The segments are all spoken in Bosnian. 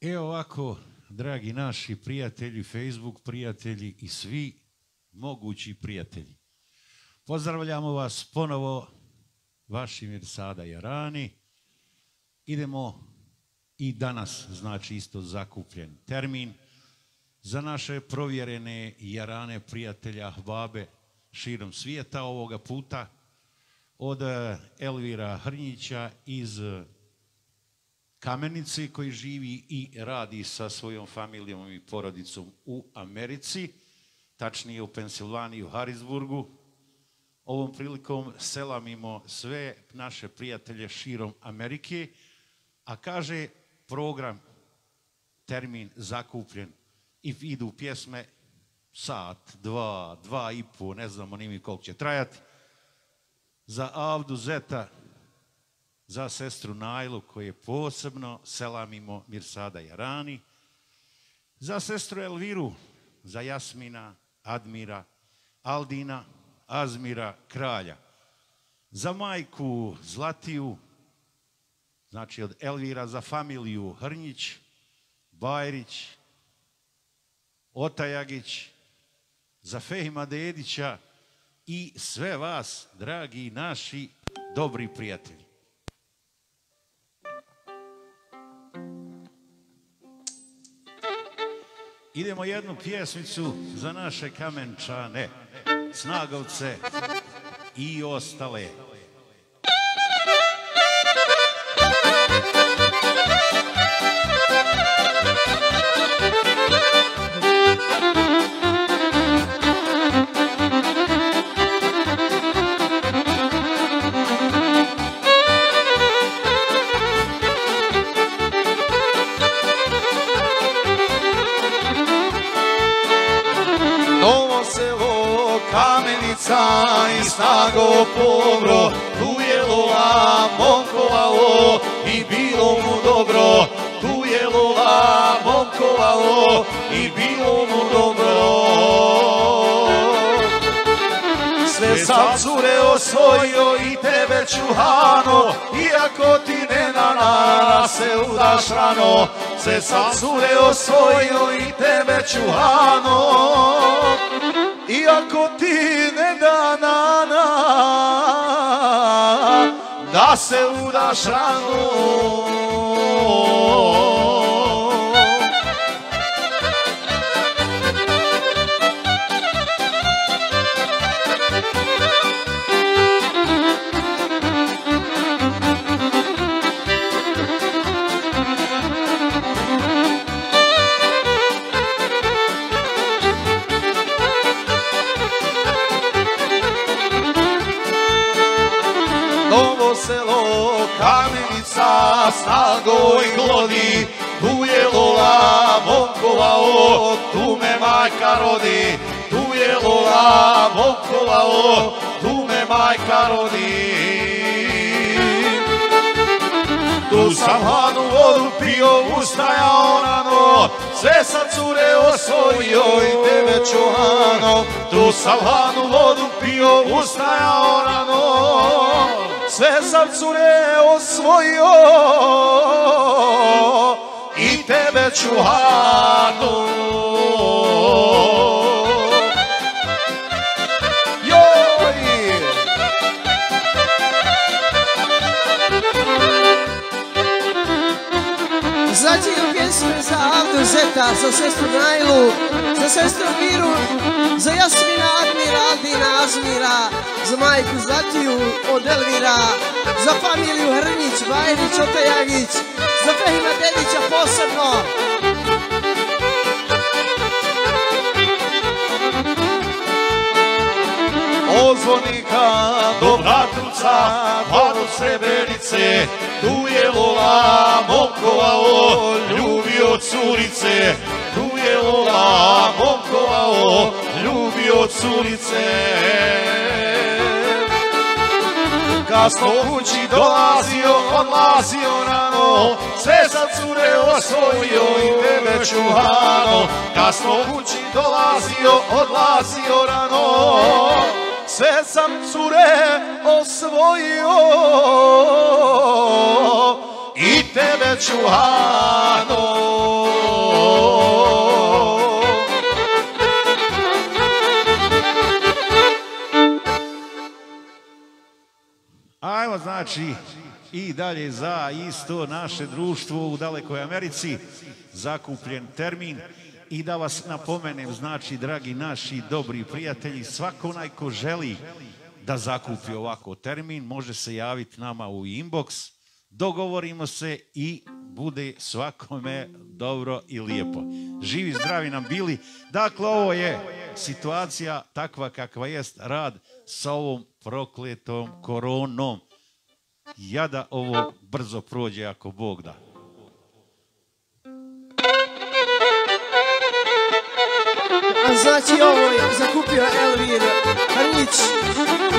Evo ovako, dragi naši prijatelji, Facebook prijatelji i svi mogući prijatelji. Pozdravljamo vas ponovo, Vašimir Sada Jarani. Idemo i danas, znači isto zakupljen termin, za naše provjerene Jarane prijatelja Babe širom svijeta ovoga puta od eh, Elvira Hrnjića iz Kamenici koji živi i radi sa svojom familijom i porodicom u Americi, tačnije u Pensilvaniji, u Harrisburgu. Ovom prilikom selamimo sve naše prijatelje širom Amerike, a kaže program, termin zakupljen i idu pjesme sat, dva, dva i po, ne znamo nimi koliko će trajati. Za Avdu Zeta, za sestru Najlu koje je posebno selamimo Mirsada Jarani, za sestru Elviru, za Jasmina, Admira, Aldina, Azmira, Kralja, za majku Zlatiju, znači od Elvira za familiju Hrnjić, Bajrić, Otajagić, za Fehima Dedića i sve vas, dragi naši dobri prijatelji. Idemo jednu pjesmicu za naše kamenčane, snagovce i ostale. Novo selo, kamenica i snago povro, tu je lola momkovalo i bilo mu dobro. Tu je lola momkovalo i bilo mu dobro. Sve sam cure osvojio i tebe čuhano, iako ti ne na nara se udaš rano. Sve sam cure osvojio i tebe čuhano, iako ti ne da na da se udaš rano. Novo selo, kamenica, snago i glodi, tu je Lola Momkova, o, tu me majka rodi, tu je Lola Momkova, o, tu me majka rodi. Tu sam hladnu vodu pio, ustajao rano, sve sam cure osvojio i tebe čuhano. Tu sam hladnu vodu pio, ustajao rano, sve sam cure osvojio i tebe ću hatu. Zatim pjesme za Avdu Zeta, za sestru Najlu, za sestru Miru, za Jasmina Admira, Aldina Azmira, za majku Zlatiju od Elvira, za familiju Hrnić, Bajrić, Otajagić, za Fehima Dedića posebno. Ozvonika do Bratuca, pa do Srebrenice, mokovao, ljubio curice, tu je Lola mokovao, ljubio curice. Kasno kući dolazio, odlazio rano, sve sa cure osvojio i tebe čuhano. Kasno kući dolazio, odlazio rano, sve sam cure osvojio tebe Čuhano. Ajmo znači i dalje za isto naše društvo u dalekoj Americi. Zakupljen termin. I da vas napomenem, znači, dragi naši dobri prijatelji, svako onaj ko želi da zakupi ovako termin, može se javiti nama u inbox, dogovorimo se i bude svakome dobro i lijepo. Živi, zdravi nam bili. Dakle, ovo je situacija takva kakva jest rad sa ovom prokletom koronom. Jada ovo brzo prođe ako Bog da. Znači ovo je zakupio Elvir Hrnić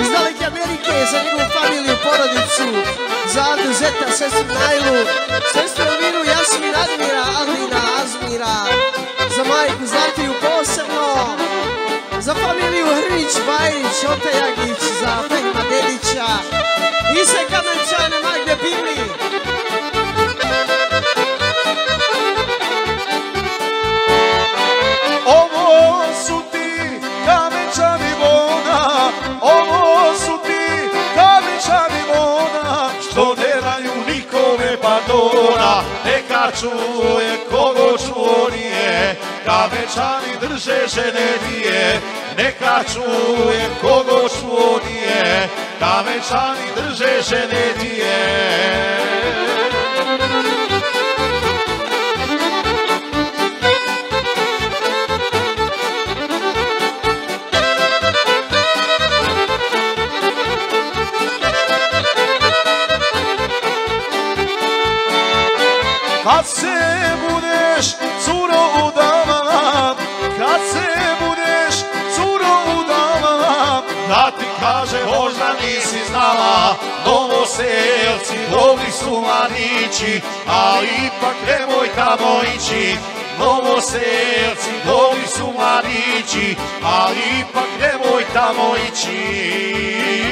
iz daleke Amerike za njegovu familiju, porodicu, za Adu, Zeta, sestru Najlu, sestru Elviru, Jasmin, Admira, Alina, Azmira, za majku Zlatiju posebno, za familiju Hrnić, Bajrić, Ota Jagić, za Fehma Dedića, Ise se Kamenčane, Magde Bili, nikome pardona, neka čuje kogo čuo nije, večani drže žene dvije, neka čuje kogo čuo nije, večani drže žene dvije. Novoselci dobri su mladići, ali ipak nemoj tamo ići. Novoselci dobri su mladići, ali ipak nemoj tamo ići.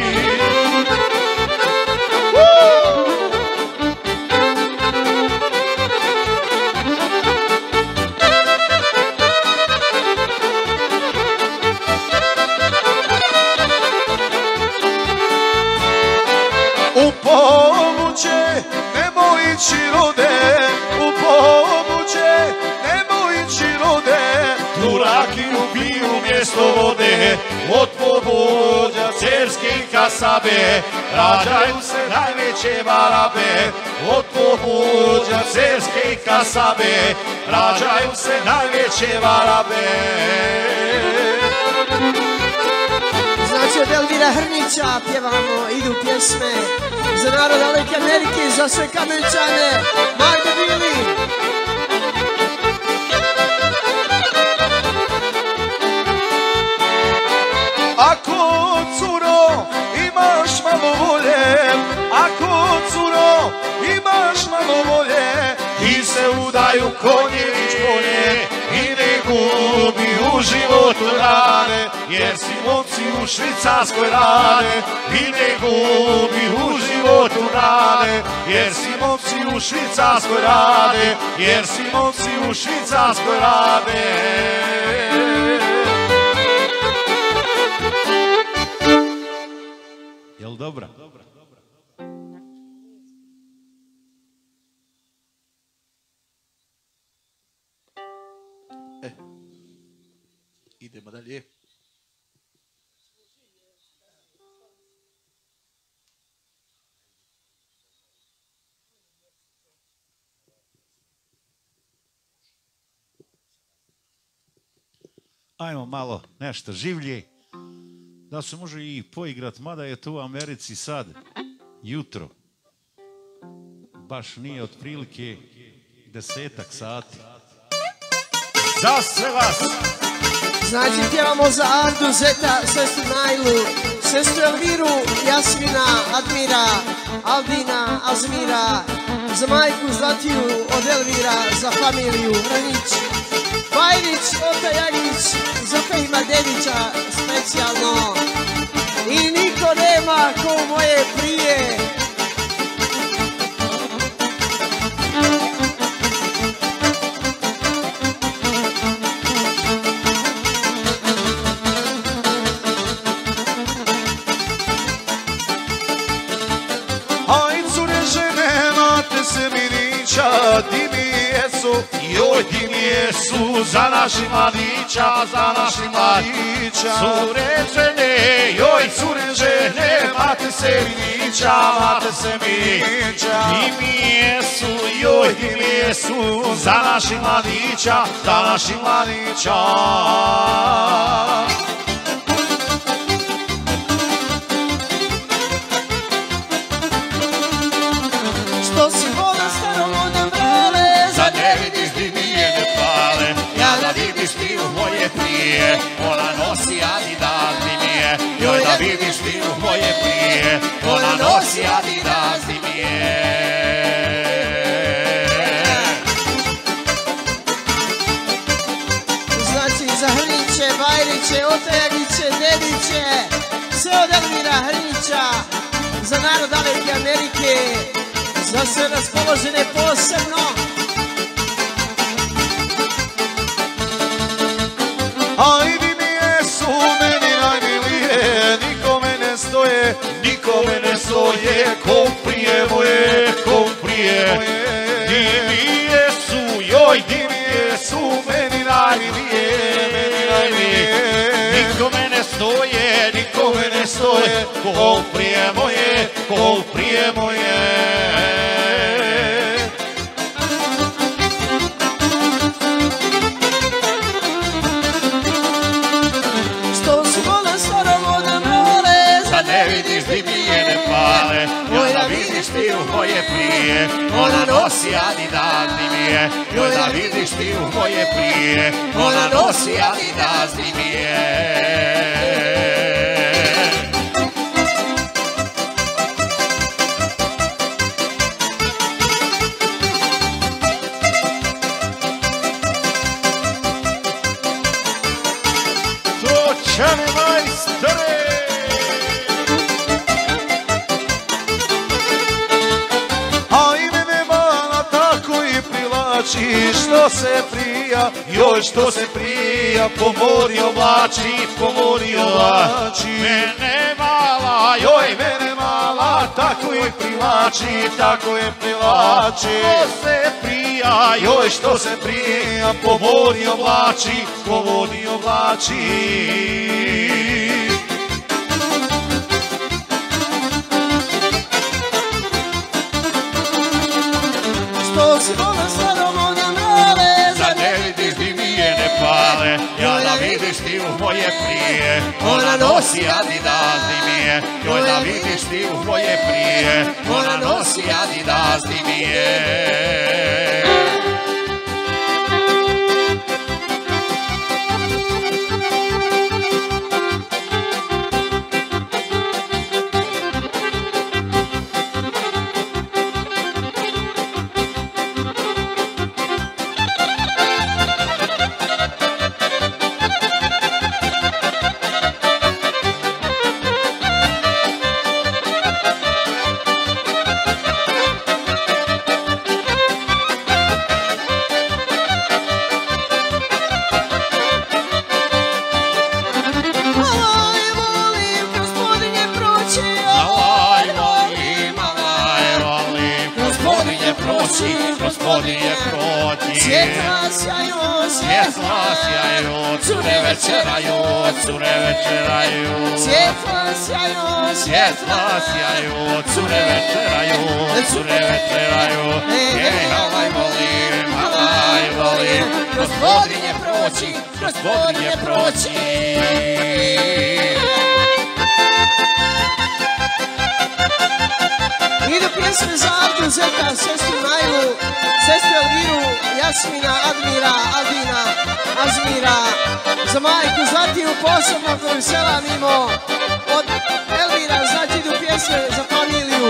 Kasabe, rađaju se najveće barabe, od pobuđa cerske kasabe, rađaju se najveće barabe. Znači od Elvira Hrnića pjevamo, idu pjesme za narod Aleke Amerike, za sve kamenčane, Magde Bili. Ako curo imaš malo volje, ti se udaju konjević polje i ne gubi u životu rane, jer si momci u švicarskoj rane i ne gubi u životu rane, jer si momci u švicarskoj rane, jer si momci u švicarskoj rane. Jel dobra? Idemo dalje. Ajmo malo nešto življe. Da se može i poigrat, mada je to u Americi sad, jutro. Baš nije otprilike desetak sati. Za sve vas! Znači pjevamo za Ardu, Zeta, sestru Najlu, sestru Elviru, Jasmina, Admira, Aldina, Azmira, za majku Zlatiju od Elvira, za familiju Vrnić, Bajrić, Ota Jagić, za Fehima Dedića specijalno. I niko nema ko moje prije. Za naši mladića, za naši mladića. Cure žene, joj cure žene, mate se minića, mate se minića. I mi jesu, joj i mi jesu, za naši mladića, za naši mladića. Prije Ona nosi Adidas di mi je Joj da vidiš ti u moje prije Ona nosi Adidas di mi je Znači za Hrniće, Bajriće, Otajagiće, Dediće, sve od Elmira Hrnića, za narod Daleke Amerike, za sve raspoložene posebno. Ajdi mi jesu meni najmilije Nikome ne stoje, nikome ne stoje Ko prije moje, ko prije. Moje Di mi jesu, joj. Di mi jesu Meni najmilije, meni najmilije. Nikome ne stoje, nikome ne stoje Ko prije moje, ko prije moje da vidiš ti u moje prije Ona nosi Adidas di Joj da vidiš ti u moje prije Ona nosi Adidas di se prija, joj što se prija Po mori oblači, po mori oblači Mene mala, joj mene mala Tako i privlači, tako je privlači. Što se prija, joj što se prija Po mori oblači, po mori oblači što si vola ti u moje prije. Ona nosi Adidas di mi je. Joj da vidiš ti u moje prije. Ona nosi Adidas di mi je. Večeraju svjetla sjaju, Svjetla sjaju, cure večeraju, cure večeraju. Ej, halaj volim, halaj volim, gospodinje proći, gospodinje proći. Idu pjesme za Abdu Zeka, sestru Najlu, sestru Elviru, Jasmina, Admira, Adina, Azmira, za majku Zlatiju posebno koju selamimo. Od Elvira, znači idu pjesme za familiju.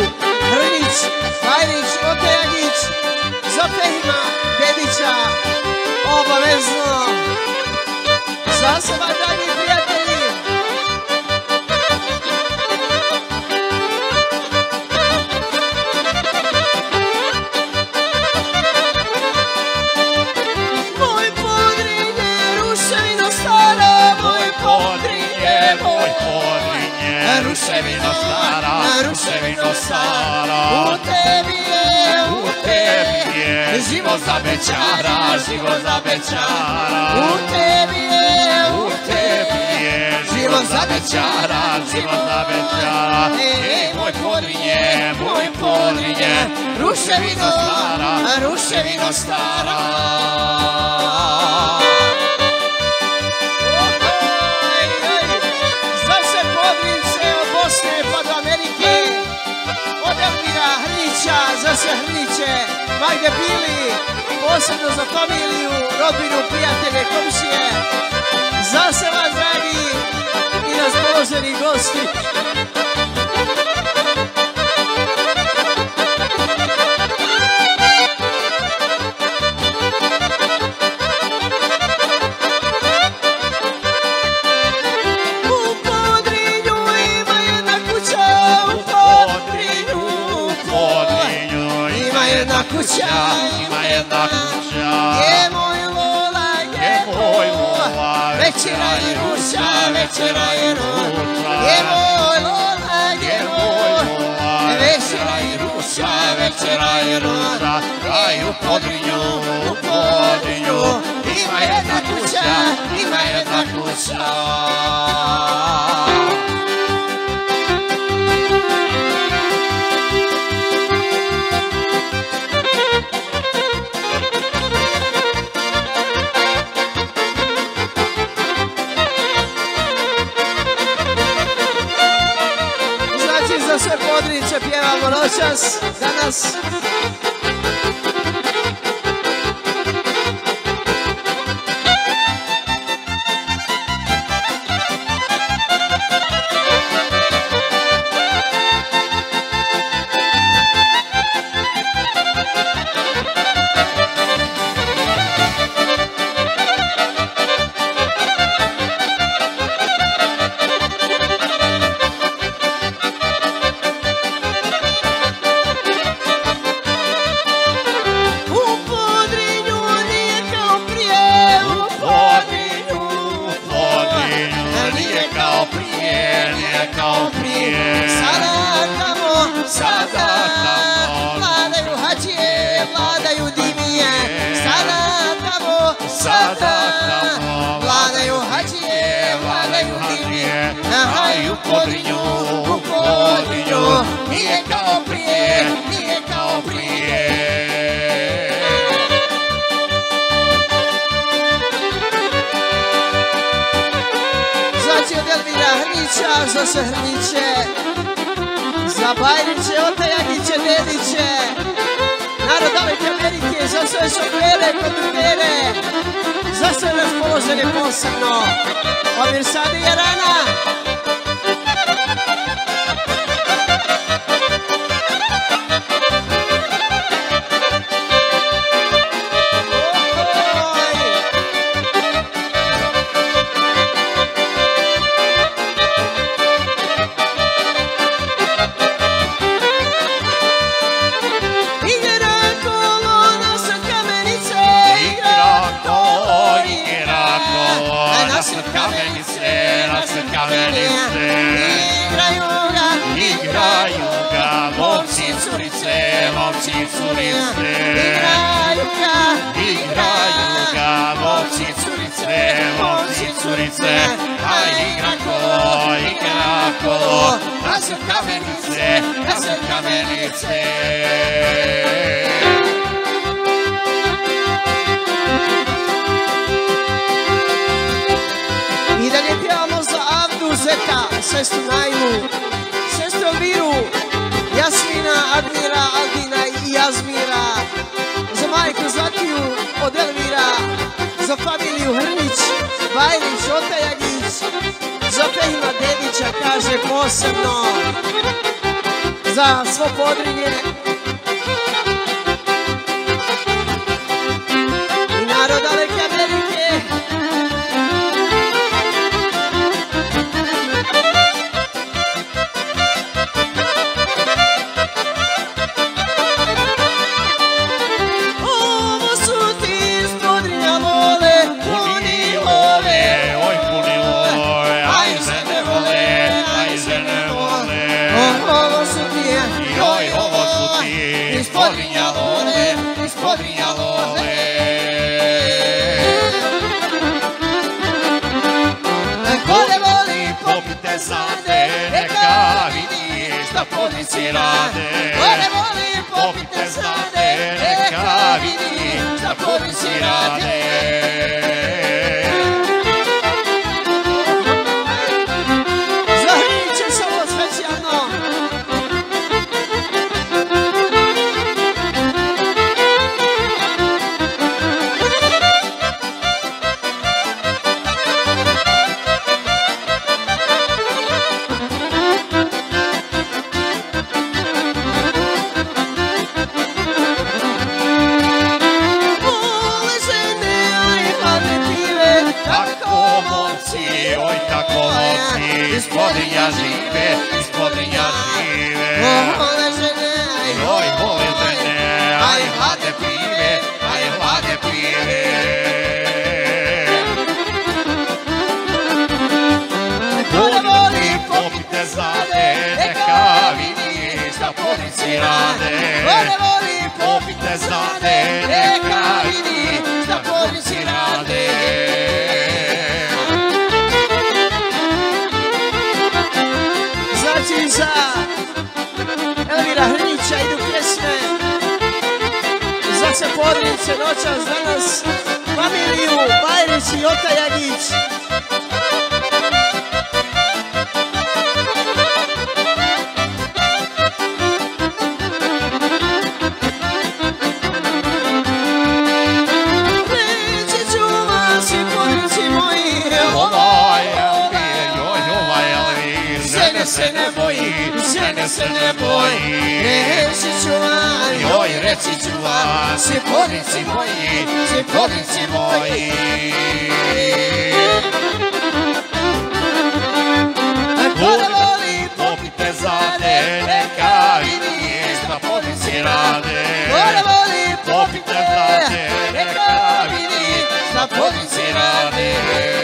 Hrnić, Bajrić, Otejagić, za Fehima, Dedića, obavezno. Za seba, dragi prijatelji, ruševino stara, ruševino stara. U tebi je, U tebi je život za bećara, život za bećara. u tebi je, U tebi je život za bećara, život za bećara. Ej, moj podrinje, moj podrinje, ruševino, stara, ruševino stara. Bosne pa do Amerike, od Elmira Hrnića, za sve Hrniće, ma gde bili, posebno za familiju, rodbinu, prijatelje, komšije, za sve vas dragi i raspoloženi gosti. Večera je ruča, večera je ruča. Gdje moj Lola, gdje moj Lola, večera je ruča, večera je ruča. Aj u Podrinju, u Podrinju, ima jedna kuća, ima jedna kuća. Pjevamo noćas, danas. Hrnića, za se za Bajriće, Otajagiće, Dediće, narod daleke Amerike, za sve šofere, konduktere, za sve raspoložene posebno. Omir Sadi je Bajrić, za Fehima Dedića kaže posebno, za svo podrinje. I narod daleke šta ponici rade. Gore volim popite znade, neka vidi šta ponici rade. Se ne boji. Reći ću vam Joj, reci ću vam, svi pornici moji, svi pornici moji. Gore voli Popite zade, neka vidi šta pornici rade. Gore voli Popite zade, neka vidi šta pornici rade.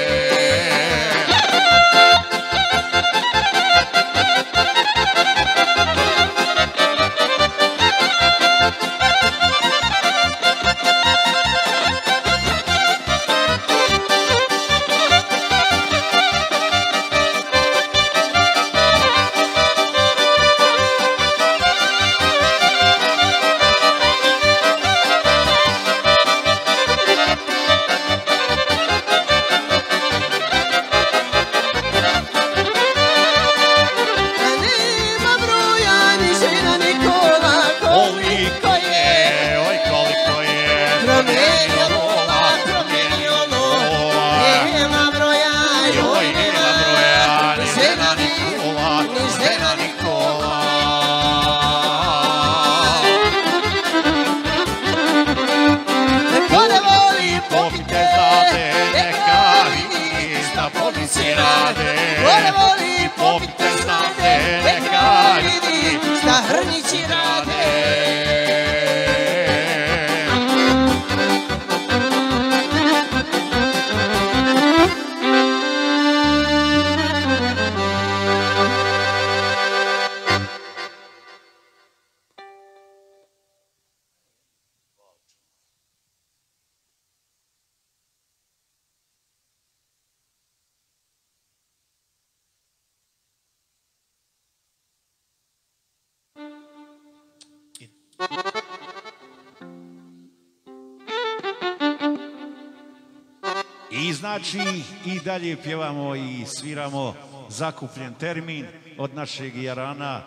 I znači i dalje pjevamo i sviramo zakupljen termin od našeg Jarana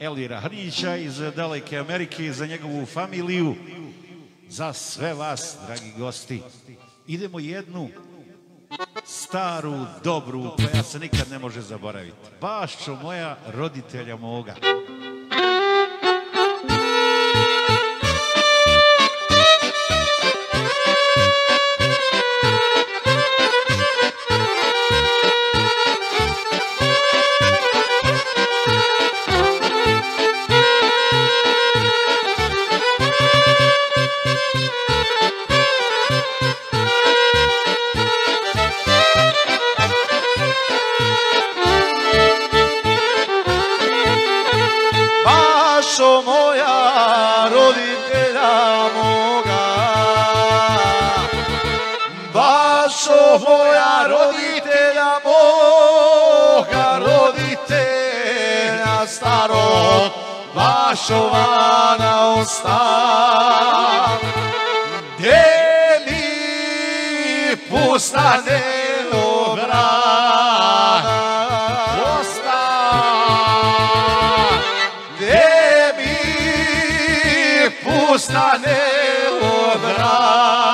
Elira Hrnića iz daleke Amerike za njegovu familiju, za sve vas, dragi gosti. Idemo jednu staru, dobru, koja se nikad ne može zaboraviti. Bašćo moja roditelja moga. vašovana osta. Gdje mi pusta delograna osta? Gdje mi pusta delograna?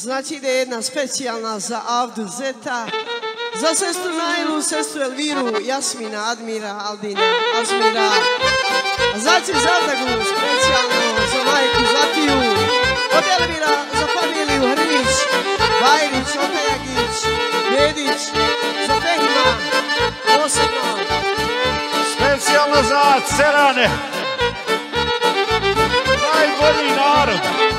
znači da jedna specijalna za Avdu Zeta, za sestru Najlu, sestru Elviru, Jasmina, Admira, Aldina, Azmira, a znači Zardagu, specijalno za majku Zatiju, od Elvira, za familiju Hrvić, Bajrić, Opejagić, Dedić, za Pehima, posebno. Specijalno za Cerane. Najbolji narod.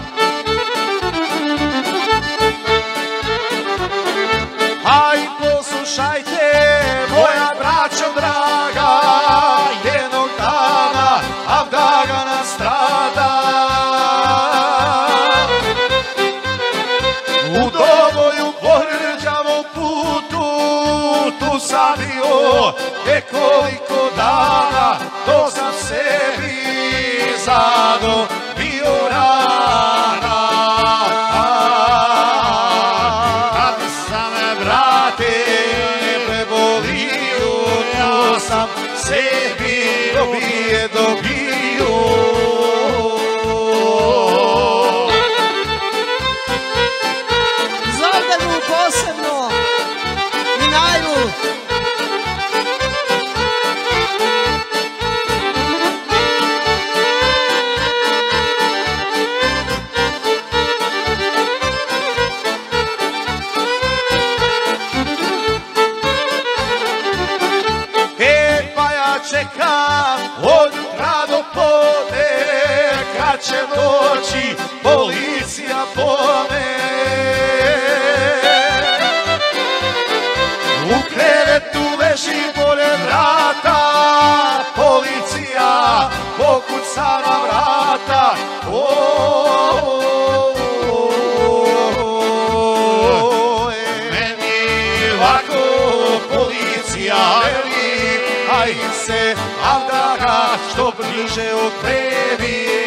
bojim se Avdaga što bliže okrevije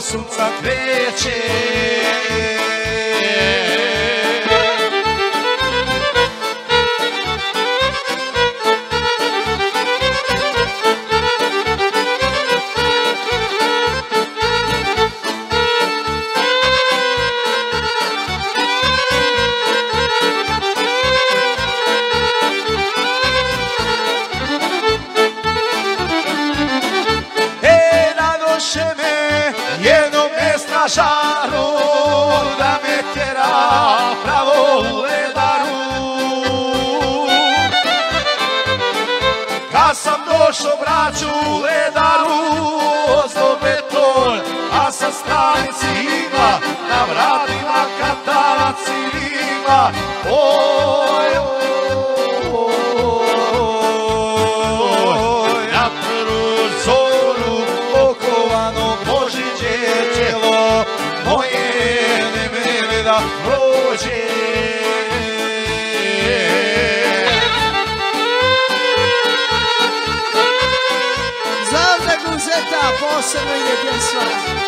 sunca kreće. ću leda ruo s dobetom, a sa stanici igla na vrata. 现在也变酸了